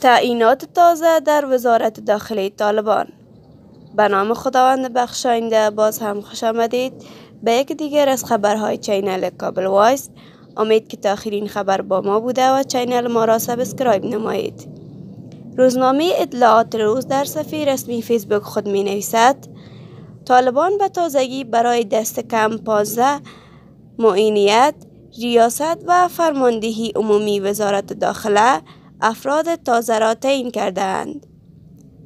تعیینات تازه در وزارت داخلی طالبان. به نام خداوند بخشاینده باز هم خوش آمدید. به یک دیگر از خبرهای channel Kabul Voice امید که تا آخرین خبر با ما بوده و channel ما را subscribe نمایید. روزنامه اطلاعات روز در صفحه رسمی فیسبوک خود می نویسد طالبان به تازگی برای دست کم 15 معینیت ریاست و فرماندهی عمومی وزارت داخله افراد تازه را تعیین کردهاند.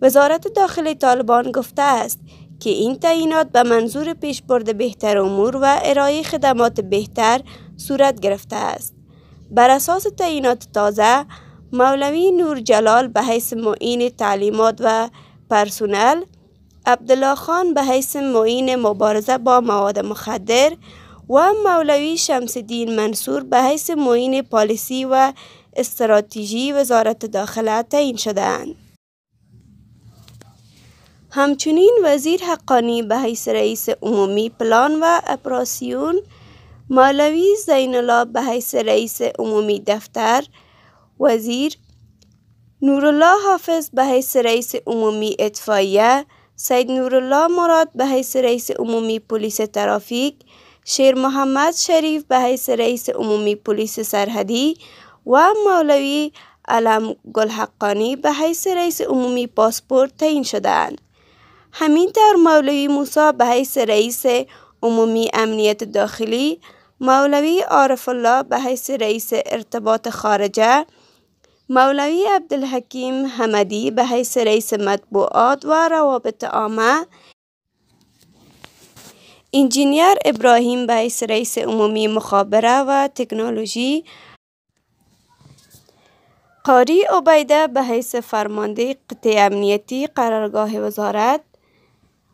وزارت داخلی طالبان گفته است که این تعیینات به منظور پیشبرد بهتر امور و ارائه خدمات بهتر صورت گرفته است. بر اساس تعیینات تازه مولوی نور جلال به حیث معین تعلیمات و پرسونل عبدالله خان به حیث معین مبارزه با مواد مخدر و مولوی شمس الدین منصور به حیث معین پالیسی و استراتژی وزارت داخله تعیین شدهاند. همچنین وزیر حقانی به حیث رئیس عمومی پلان و اپراسیون مولوی زین الله به حیث رئیس عمومی دفتر وزیر نورالله حافظ به حیث رئیس عمومی اطفاییه سید نورالله مراد به حیث رئیس عمومی پلیس ترافیک شیر محمد شریف به حیث رئیس عمومی پلیس سرحدی و مولوی علم گلحقانی به حیث رئیس عمومی پاسپورت تعیین شدهاند. همینطور مولوی موسی به حیث رئیس عمومی امنیت داخلی مولوی عارف الله به حیث رئیس ارتباط خارجه مولوی عبدالحکیم حمدی به حیث رئیس مطبوعات و روابط عامه انجینیر ابراهیم به حیث رئیس عمومی مخابره و تکنولوژی قاری عبیده به حیث فرمانده قطع امنیتی قرارگاه وزارت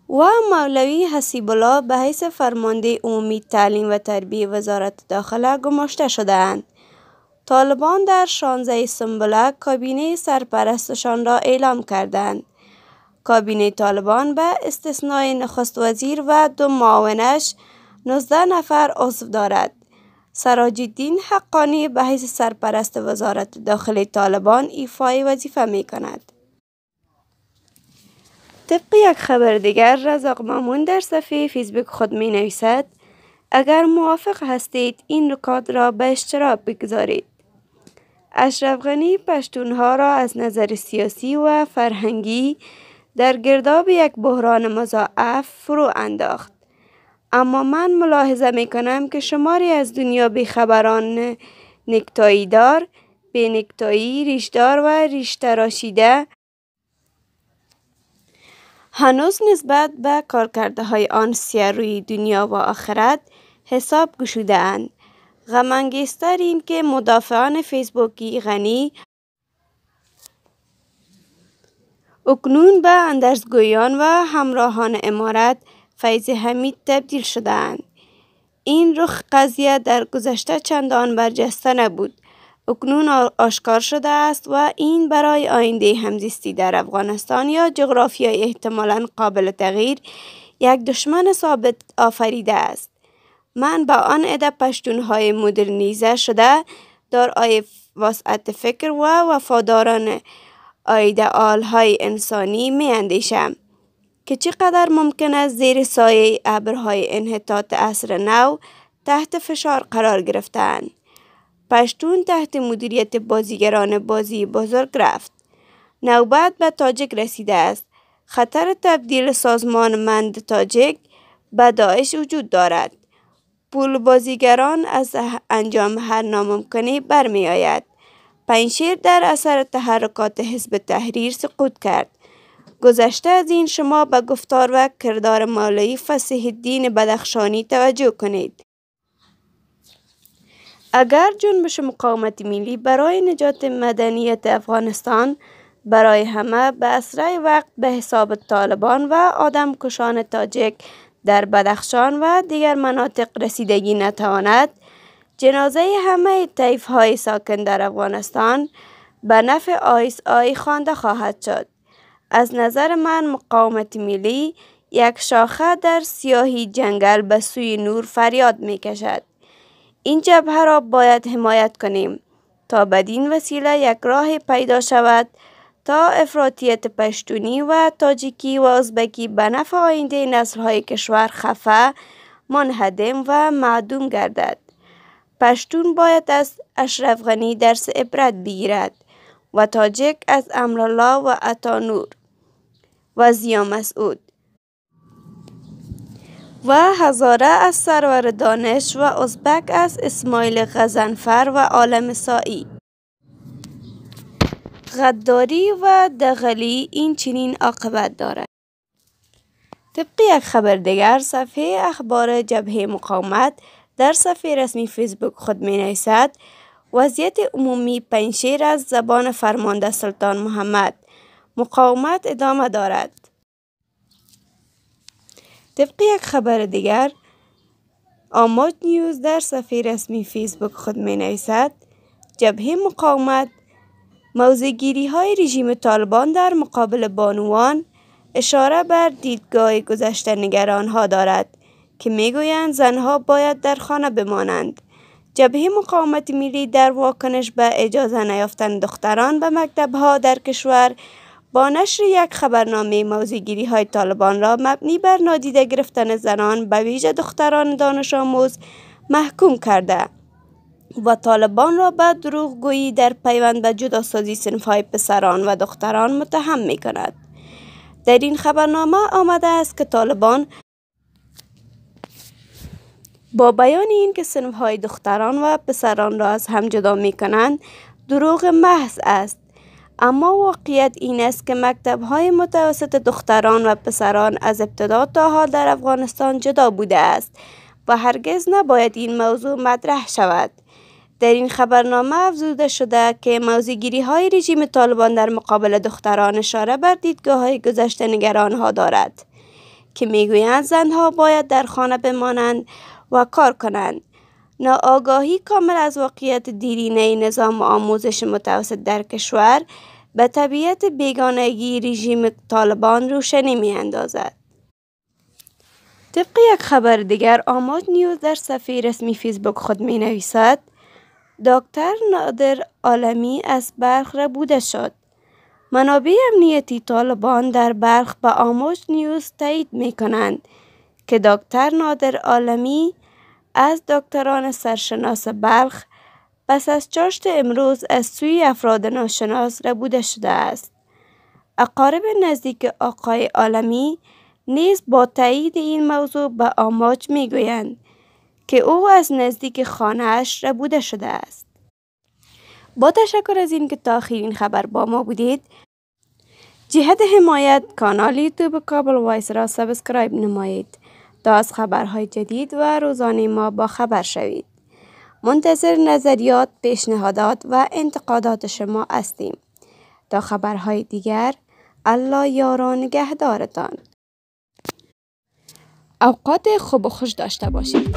و مولوی حسیب به حیث فرمانده عمومی تعلیم و تربیه وزارت داخله گماشته شدهاند. طالبان در 16 سنبله کابینه سرپرستشان را اعلام کردند کابینه طالبان به استثنای نخست وزیر و دو معاونش 19 نفر عضو دارد. سراج الدین حقانی به حیث سرپرست وزارت داخلی طالبان ایفای وظیفه می کند. طبق یک خبر دیگر رزاق مامون در صفحه فیسبوک خود می نویسد اگر موافق هستید این رکات را به اشتراک بگذارید. اشرف غنی پشتونها را از نظر سیاسی و فرهنگی در گرداب یک بحران مضاعف فرو انداخت. اما من ملاحظه می کنم که شماری از دنیا بیخبران نکتایی دار، به نکتایی ریشدار و ریش تراشیده هنوز نسبت به کارکرده های آن روی دنیا و آخرت حساب گشوده اند. غمانگیزتر این که مدافعان فیسبوکی غنی اکنون به اندرزگویان و همراهان امارت فیض حمید تبدیل شدهاند. این رخ قضیه در گذشته چندان برجسته نبود. اکنون آشکار شده است و این برای آینده همزیستی در افغانستان یا جغرافیای احتمالا قابل تغییر یک دشمن ثابت آفریده است. من با آن عده پشتونهای مدرنیزه شده دارای وسعت فکر و وفاداران های انسانی می اندیشم که چقدر ممکن است زیر سایه ابرهای انحطاط عصر نو تحت فشار قرار گرفتند. پشتون تحت مدیریت بازیگران بازی بزرگ رفت. نوبت به تاجک رسیده است. خطر تبدیل سازمان مند تاجک به داعش وجود دارد. پول بازیگران از انجام هر ناممکنی برمی آید. پنشیر در اثر تحرکات حزب تحریر سقوط کرد. گذشته از این شما به گفتار و کردار مولوی فسیح الدین بدخشانی توجه کنید. اگر جنبش مقاومت ملی برای نجات مدنیت افغانستان برای همه به اسرع وقت به حساب طالبان و آدم کشان تاجک در بدخشان و دیگر مناطق رسیدگی نتواند جنازه همه طیف های ساکن در افغانستان به نفع آیس آی خوانده خواهد شد. از نظر من مقاومت ملی یک شاخه در سیاهی جنگل به سوی نور فریاد می کشد. این جبهه را باید حمایت کنیم تا بدین وسیله یک راه پیدا شود تا افراطیت پشتونی و تاجیکی و ازبکی به نفع آینده نسلهای کشور خفه منهدم و معدوم گردد پشتون باید از اشرف غنی درس عبرت بگیرد و تاجک از امرالله و عطانور و زیا مسعود. و هزاره از سرور دانش و ازبک از اسماعیل غزنفر و عالم سایی غداری و دغلی این چنین عاقبت دارد. طبق یک خبر دیگر صفحه اخبار جبهه مقاومت در صفحه رسمی فیسبوک خود می نویسد وضعیت عمومی پنشیر از زبان فرمانده سلطان محمد. مقاومت ادامه دارد. طبق یک خبر دیگر آماج نیوز در صفحه رسمی فیسبوک خود می نویسد جبهه مقاومت موزگیری های رژیم طالبان در مقابل بانوان اشاره بر دیدگاه گذشته نگران ها دارد که می‌گویند زنها باید در خانه بمانند. جبهه مقاومت ملی در واکنش به اجازه نیافتن دختران به مکتب ها در کشور با نشر یک خبرنامه موزگیری های طالبان را مبنی بر نادیده گرفتن زنان به ویژه دختران دانش آموز محکوم کرده و طالبان را به دروغگویی در پیوند به جداسازی های پسران و دختران متهم می کند. در این خبرنامه آمده است که طالبان با بیان اینکه های دختران و پسران را از هم جدا می کنند دروغ محض است اما واقعیت این است که مکتب های متوسط دختران و پسران از ابتدا تا حال در افغانستان جدا بوده است و هرگز نباید این موضوع مطرح شود. در این خبرنامه افزوده شده که موزیگیری های رژیم طالبان در مقابل دختران اشاره بر دیدگاه های گذشته نگران ها دارد که می‌گویند زنها باید در خانه بمانند و کار کنند. ناآگاهی کامل از واقعیت دیرینه نظام آموزش متوسط در کشور به طبیعت بیگانگی رژیم طالبان روشنی می اندازد. طبق یک خبر دیگر آماد نیوز در صفحه رسمی فیسبوک خود می نویسد دکتر نادر عالمی از بلخ بوده شد. منابع امنیتی طالبان در بلخ به آموز نیوز تایید می کنند که دکتر نادر عالمی از دکتران سرشناس بلخ پس از چاشت امروز از سوی افراد ناشناس ربوده شده است. اقارب نزدیک آقای عالمی نیز با تایید این موضوع به آماج می گویند که او از نزدیک خانهاش ربوده شده است. با تشکر از اینکه تا آخرین خبر با ما بودید جهت حمایت کانال یوتیوب Kabul Voice را subscribe نمایید تا از خبرهای جدید و روزانه ما با خبر شوید. منتظر نظریات، پیشنهادات و انتقادات شما هستیم. تا خبرهای دیگر الله یاران نگهدارتان. اوقات خوب و خوش داشته باشید.